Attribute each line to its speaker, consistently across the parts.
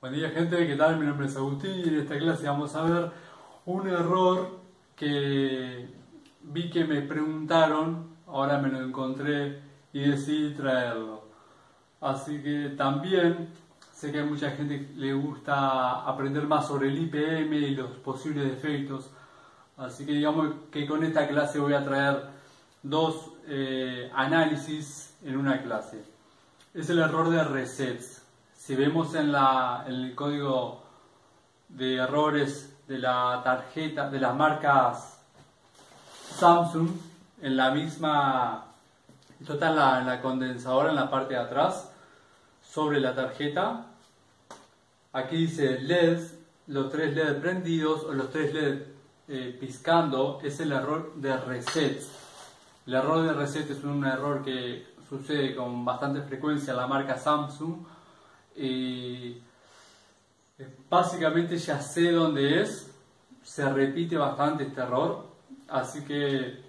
Speaker 1: Buen día gente, ¿qué tal? Mi nombre es Agustín y en esta clase vamos a ver un error que vi que me preguntaron, ahora me lo encontré y decidí traerlo. Así que también sé que a mucha gente le gusta aprender más sobre el IPM y los posibles defectos. Así que digamos que con esta clase voy a traer dos eh, análisis en una clase. Es el error de resets si vemos en, la, el código de errores de la tarjeta, de las marcas Samsung, en la misma, esto está en la, condensadora en la parte de atrás, sobre la tarjeta, aquí dice LEDs, los tres LED prendidos o los tres LED eh, piscando, es el error de reset. El error de reset es un error que sucede con bastante frecuencia en la marca Samsung, y básicamente ya sé dónde es, se repite bastante este error, así que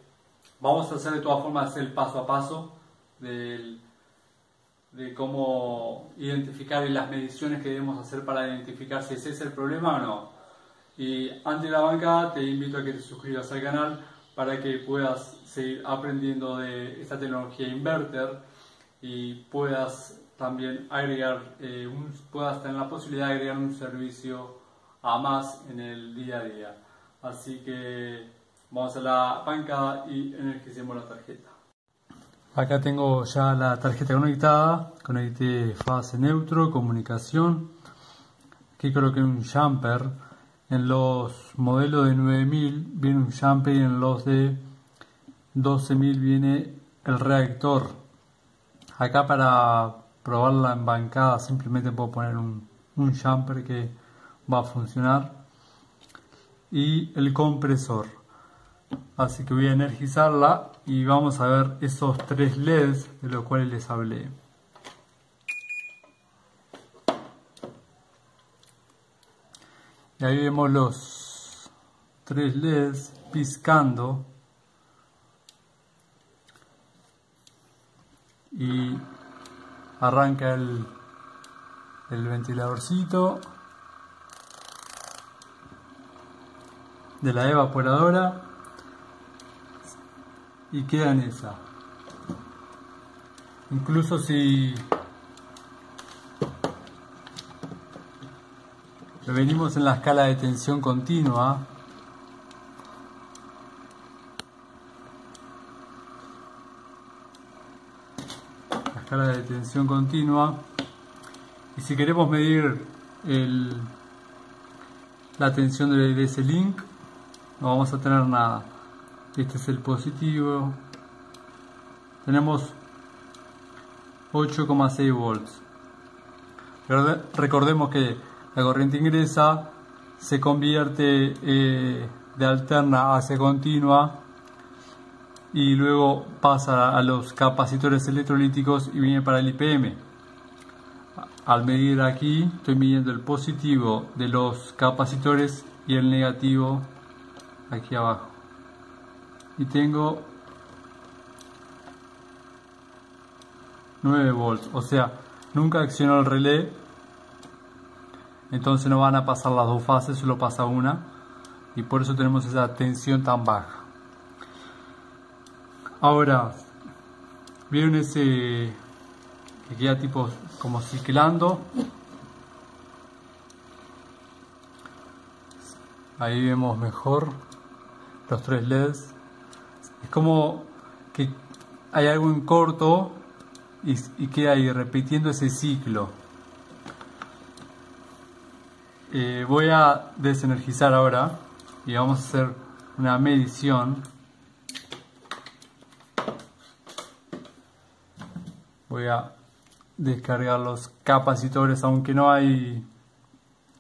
Speaker 1: vamos a hacer de todas formas el paso a paso de cómo identificar y las mediciones que debemos hacer para identificar si ese es el problema o no. Y antes de la banca te invito a que te suscribas al canal para que puedas seguir aprendiendo de esta tecnología inverter y puedas también agregar, eh, un, puedas tener la posibilidad de agregar un servicio a más en el día a día. Así que vamos a la banca y energicemos la tarjeta. Acá tengo ya la tarjeta conectada, conecté fase neutro, comunicación. Aquí coloqué un jumper. En los modelos de 9000 viene un jumper y en los de 12000 viene el reactor. Acá para probarla en bancada simplemente puedo poner un, un jumper que va a funcionar. Y el compresor. Así que voy a energizarla y vamos a ver esos tres LEDs de los cuales les hablé. Y ahí vemos los tres LEDs piscando. Y arranca el, el ventiladorcito de la evaporadora y queda en esa. Incluso si venimos en la escala de tensión continua escala de tensión continua. Y si queremos medir la tensión de, ese link no vamos a tener nada. Este es el positivo. Tenemos 8,6 volts. Recordemos que la corriente ingresa se convierte eh, de alterna hacia continua y luego pasa a los capacitores electrolíticos y viene para el IPM. Al medir aquí estoy midiendo el positivo de los capacitores y el negativo aquí abajo. Y tengo 9 volts, o sea, nunca accionó el relé, entonces no van a pasar las dos fases, solo pasa una, y por eso tenemos esa tensión tan baja. Ahora, vieron ese que queda tipo como ciclando. Ahí vemos mejor los tres LEDs. Es como que hay algo en corto y, queda ahí repitiendo ese ciclo. Eh, voy a desenergizar ahora y vamos a hacer una medición voy a descargar los capacitores aunque no hay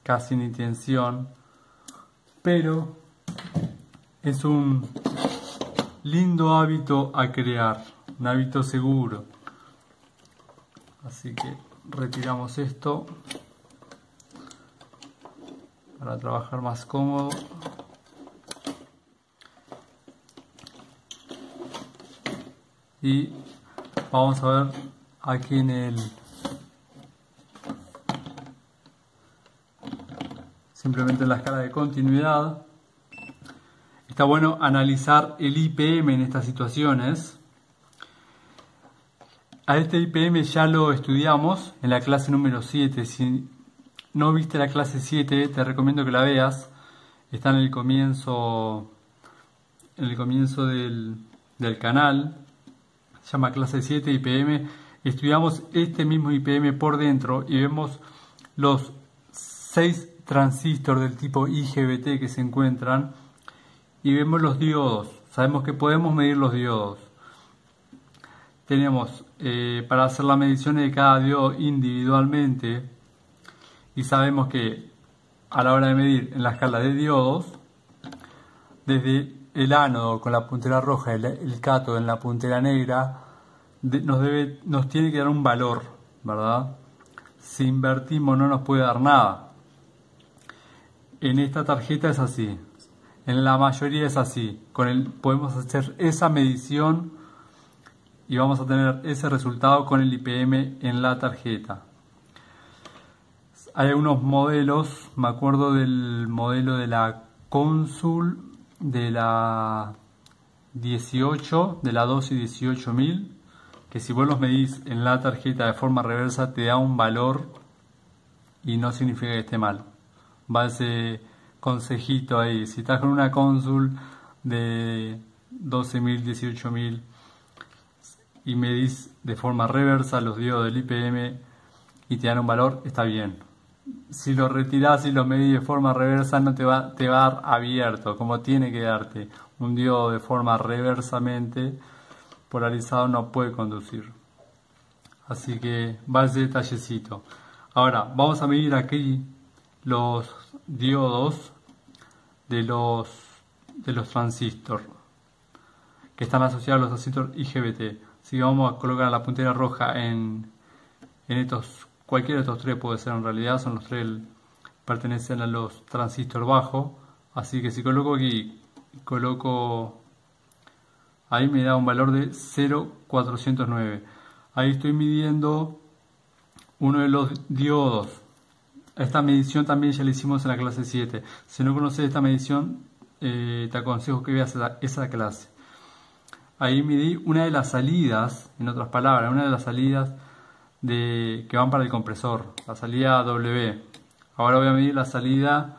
Speaker 1: casi ni tensión pero es un lindo hábito a crear un hábito seguro. Así que retiramos esto para trabajar más cómodo. Y vamos a ver aquí en el simplemente en la escala de continuidad. Está bueno analizar el IPM en estas situaciones. A este IPM ya lo estudiamos en la clase número 7. Si no viste la clase 7, te recomiendo que la veas. Está en el comienzo, en el comienzo del, del canal. Se llama clase 7 IPM. Estudiamos este mismo IPM por dentro y vemos los seis transistores del tipo IGBT que se encuentran y vemos los diodos. Sabemos que podemos medir los diodos. Tenemos eh, para hacer la medición de cada diodo individualmente y sabemos que a la hora de medir en la escala de diodos, desde el ánodo con la puntera roja y el, cátodo en la puntera negra, nos, tiene que dar un valor, ¿verdad? Si invertimos no nos puede dar nada. En esta tarjeta es así. En la mayoría es así. Con el, podemos hacer esa medición y vamos a tener ese resultado con el IPM en la tarjeta. Hay algunos modelos, me acuerdo del modelo de la Consul de la 18, de la 12 y 18000, que si vos los medís en la tarjeta de forma reversa te da un valor y no significa que esté mal. Va ese consejito ahí. Si estás con una consul de 12.000, 18.000 y medís de forma reversa los diodos del IPM y te dan un valor, está bien. Si lo retirás y lo medís de forma reversa, no te va, te va a dar abierto, como tiene que darte. Un diodo de forma reversamente polarizado no puede conducir. Así que va ese detallecito. Ahora, vamos a medir aquí los diodos de los, de los transistores que están asociados a los transistores IGBT. Si vamos a colocar la puntera roja en, en estos, cualquiera de estos tres puede ser en realidad, son los tres pertenecen a los transistores bajos. Así que si coloco aquí, coloco, ahí me da un valor de 0,409. Ahí estoy midiendo uno de los diodos esta medición también ya la hicimos en la clase 7. Si no conoces esta medición, eh, te aconsejo que veas esa, clase. Ahí medí una de las salidas, en otras palabras, una de las salidas de, que van para el compresor, la salida W. Ahora voy a medir la salida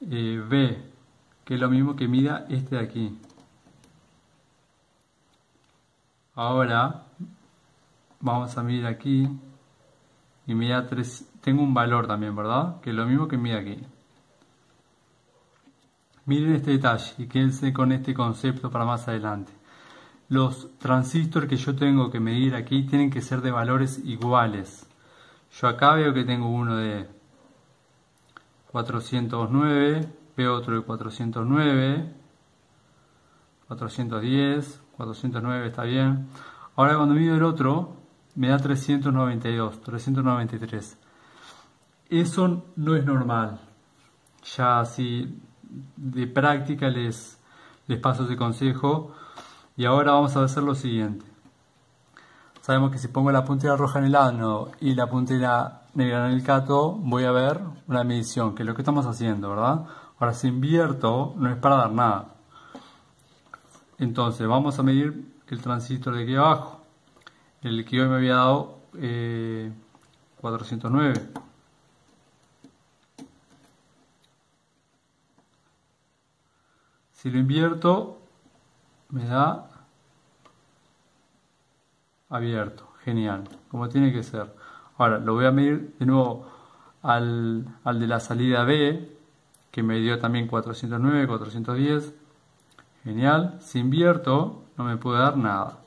Speaker 1: eh, B, que es lo mismo que mida este de aquí. Ahora vamos a medir aquí y mida 3, tengo un valor también, ¿verdad? Que es lo mismo que mide aquí. Miren este detalle y quédense con este concepto para más adelante. Los transistores que yo tengo que medir aquí tienen que ser de valores iguales. Yo acá veo que tengo uno de 409, veo otro de 409, 410, 409 está bien. Ahora cuando mido el otro, me da 392, 393. Eso no es normal. Ya así de práctica les, les paso ese consejo. Y ahora vamos a hacer lo siguiente. Sabemos que si pongo la puntera roja en el ano y la puntera negra en el cato, voy a ver una medición, que es lo que estamos haciendo, ¿verdad? Ahora si invierto, no es para dar nada. Entonces vamos a medir el transistor de aquí abajo. El que hoy me había dado 409. Eh, Si lo invierto, me da abierto. Genial, como tiene que ser. Ahora, lo voy a medir de nuevo al, al de la salida B, que me dio también 409, 410. Genial. Si invierto, no me puede dar nada.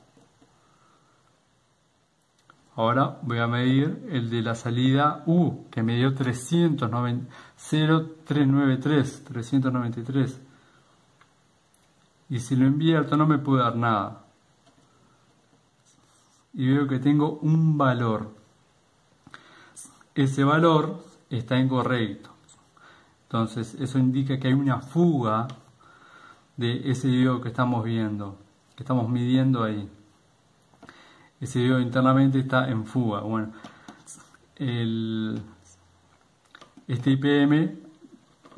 Speaker 1: Ahora voy a medir el de la salida U, que me dio 390, 0393, 393 y si lo invierto no me puede dar nada. Y veo que tengo un valor. Ese valor está incorrecto. Entonces eso indica que hay una fuga de ese diodo que estamos viendo, que estamos midiendo ahí. Ese diodo internamente está en fuga. Bueno, el, este IPM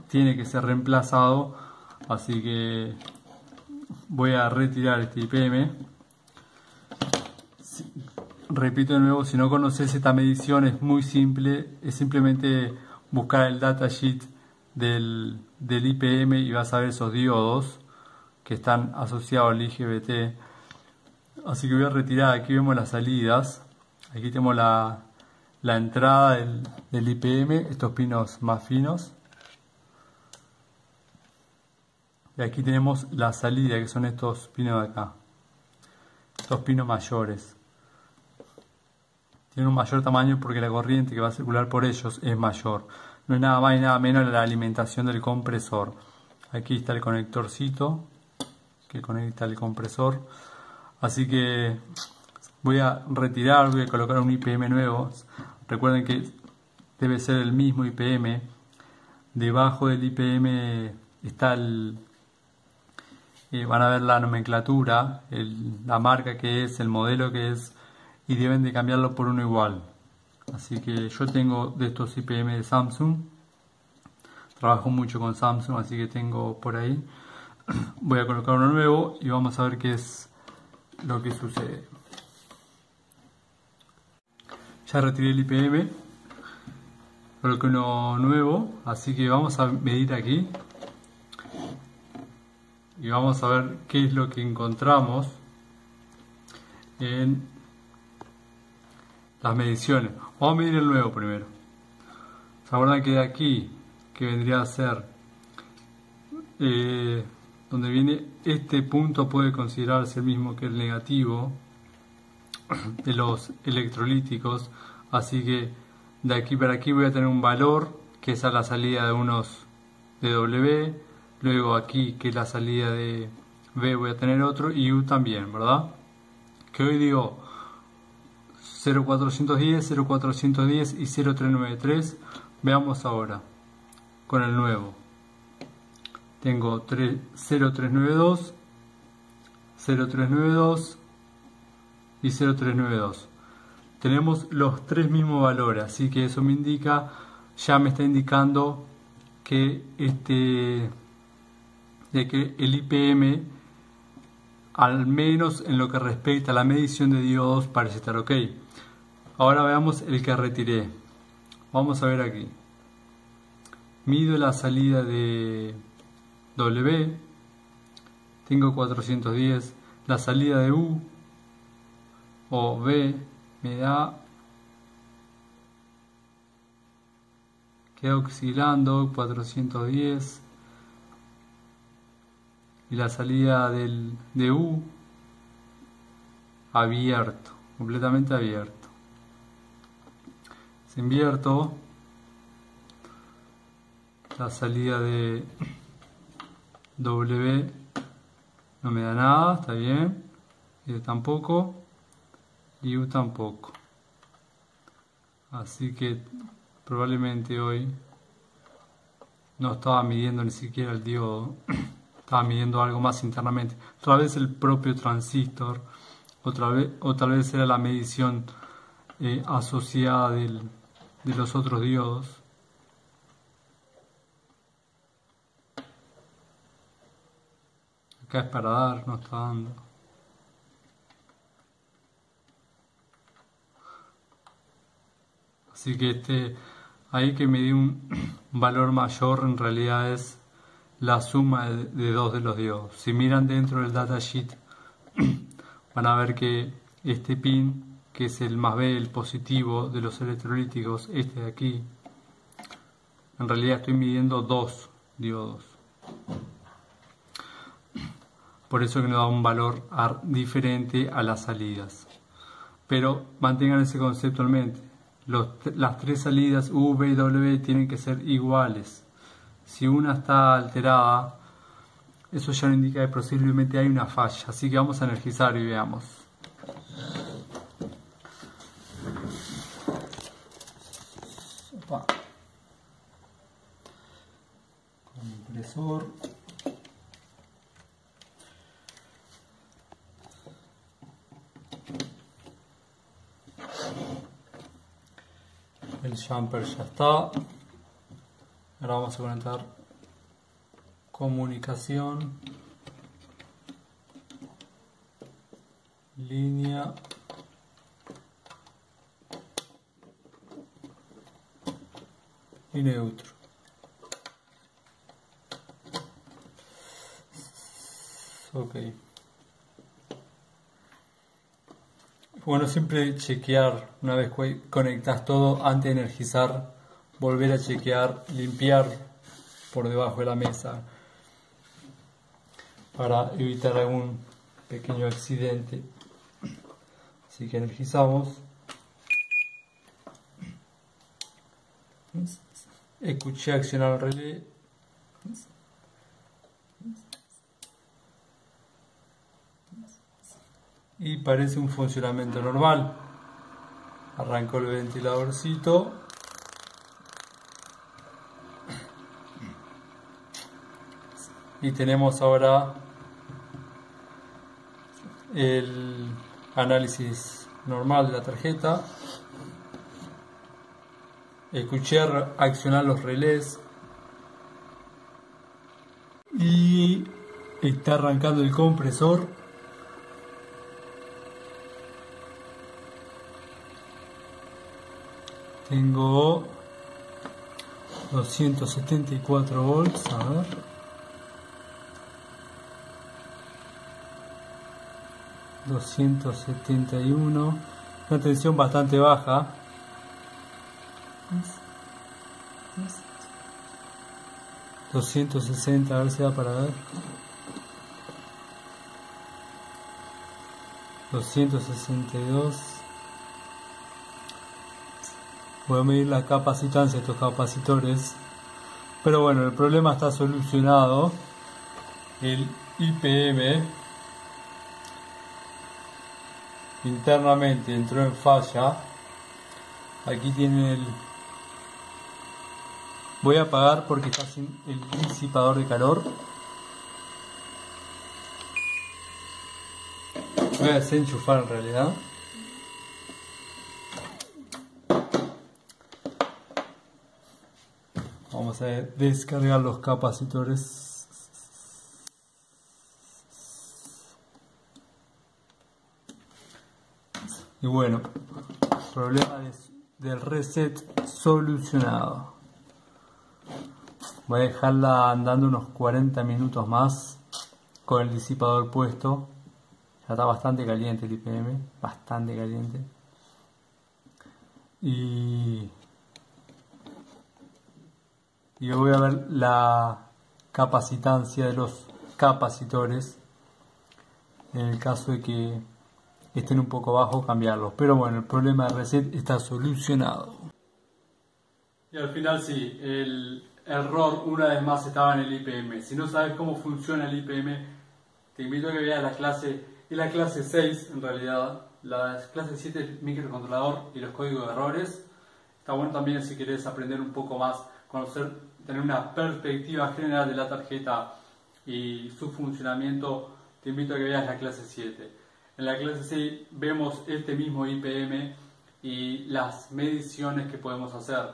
Speaker 1: tiene que ser reemplazado, así que voy a retirar este IPM. Repito de nuevo, si no conoces esta medición es muy simple, es simplemente buscar el datasheet del, del IPM y vas a ver esos diodos que están asociados al IGBT. Así que voy a retirar, aquí vemos las salidas, aquí tenemos la, entrada del, del IPM, estos pinos más finos. Y aquí tenemos la salida, que son estos pinos de acá. Estos pinos mayores. Tienen un mayor tamaño porque la corriente que va a circular por ellos es mayor. No es nada más y nada menos la alimentación del compresor. Aquí está el conectorcito que conecta el compresor. Así que voy a retirar, voy a colocar un IPM nuevo. Recuerden que debe ser el mismo IPM. Debajo del IPM está el, eh, van a ver la nomenclatura, la marca que es, el modelo que es y deben de cambiarlo por uno igual. Así que yo tengo de estos IPM de Samsung. Trabajo mucho con Samsung, así que tengo por ahí. Voy a colocar uno nuevo y vamos a ver qué es lo que sucede. Ya retiré el IPM, coloqué uno nuevo, así que vamos a medir aquí y vamos a ver qué es lo que encontramos en las mediciones. Vamos a medir el nuevo primero. ¿Se acuerdan que de aquí, que vendría a ser eh, donde viene este punto puede considerarse el mismo que el negativo de los electrolíticos, así que de aquí para aquí voy a tener un valor que es a la salida de unos de W, luego aquí que es la salida de B voy a tener otro y U también, ¿verdad? Que hoy digo 0410, 0410 y 0393. Veamos ahora con el nuevo. Tengo 0392, 0392 y 0392. Tenemos los tres mismos valores, así que eso me indica, ya me está indicando que este de que el IPM al menos en lo que respecta a la medición de diodos parece estar ok. Ahora veamos el que retiré. Vamos a ver aquí. Mido la salida de W. Tengo 410. La salida de U o B me da queda oscilando 410 y la salida del, de U abierto, completamente abierto invierto la salida de W no me da nada, está bien, y tampoco, y U tampoco. Así que probablemente hoy no estaba midiendo ni siquiera el diodo, estaba midiendo algo más internamente. Otra vez el propio transistor, otra vez, o tal vez era la medición eh, asociada del, de los otros diodos. Es para dar, no está dando. Así que este, ahí que me di un valor mayor en realidad es la suma de, de dos de los diodos. Si miran dentro del datasheet van a ver que este pin que es el más B, el positivo de los electrolíticos, este de aquí, en realidad estoy midiendo dos diodos. Por eso que nos da un valor diferente a las salidas. Pero mantengan ese concepto en mente. las tres salidas V y W tienen que ser iguales. Si una está alterada, eso ya indica que posiblemente hay una falla. Así que vamos a energizar y veamos. El ya está. Ahora vamos a conectar comunicación, línea y neutro. Ok. Bueno, siempre chequear, una vez conectas todo, antes de energizar, volver a chequear, limpiar por debajo de la mesa para evitar algún pequeño accidente. Así que energizamos. Escuché accionar el relé. Y parece un funcionamiento normal. Arrancó el ventiladorcito. Y tenemos ahora el análisis normal de la tarjeta, escuché accionar los relés y está arrancando el compresor. Tengo 274 volts, a ver. 271 una tensión bastante baja. 260 a ver si da para ver. 262 voy a medir la capacitancia de estos capacitores. Pero bueno el problema está solucionado. El IPM internamente entró en falla. Aquí tiene el voy a apagar porque está sin el disipador de calor. Voy a desenchufar en realidad vamos a descargar los capacitores Y bueno, problema del reset solucionado. Voy a dejarla andando unos 40 minutos más con el disipador puesto. Ya está bastante caliente el IPM, bastante caliente. Y, y voy a ver la capacitancia de los capacitores en el caso de que estén un poco bajos, cambiarlos. Pero bueno, el problema de reset está solucionado. Y al final sí, el error una vez más estaba en el IPM. Si no sabes cómo funciona el IPM, te invito a que veas la clase, es la clase 6 en realidad, la clase 7 el microcontrolador y los códigos de errores. Está bueno también si quieres aprender un poco más, conocer, tener una perspectiva general de la tarjeta y su funcionamiento, te invito a que veas la clase 7. En la clase 6 vemos este mismo IPM y las mediciones que podemos hacer.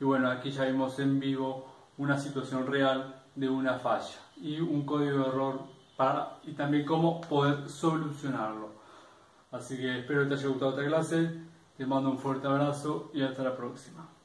Speaker 1: Y bueno, aquí ya vimos en vivo una situación real de una falla y un código de error para, y también cómo poder solucionarlo. Así que espero que te haya gustado esta clase, te mando un fuerte abrazo y hasta la próxima.